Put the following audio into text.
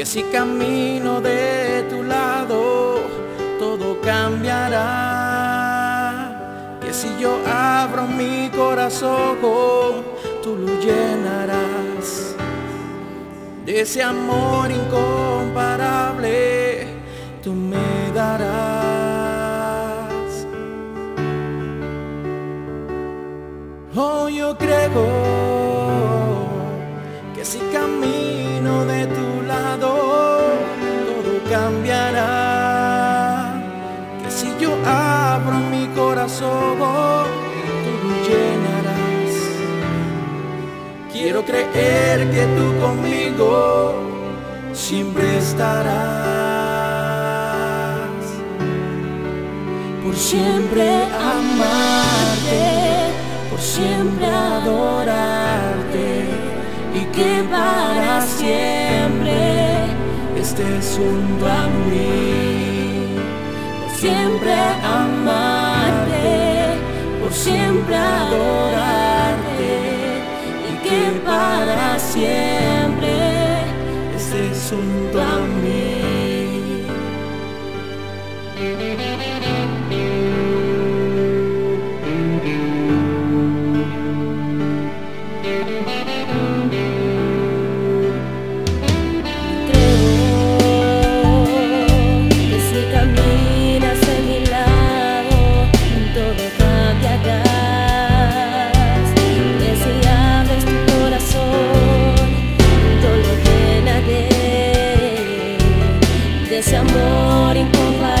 que si camino de tu lado, todo cambiará. Que si yo abro mi corazón, tú lo llenarás de ese amor incomparable, tú me darás. Oh, yo creo que si camino de tu lado, todo cambiará. Que si yo abro mi corazón, tú llenarás. Quiero creer que tú conmigo siempre estarás. Por siempre amarte, por siempre adorarte y que para siempre estés junto a mí. Por siempre amarte, por siempre adorarte y que para siempre estés junto a mí. morning of life.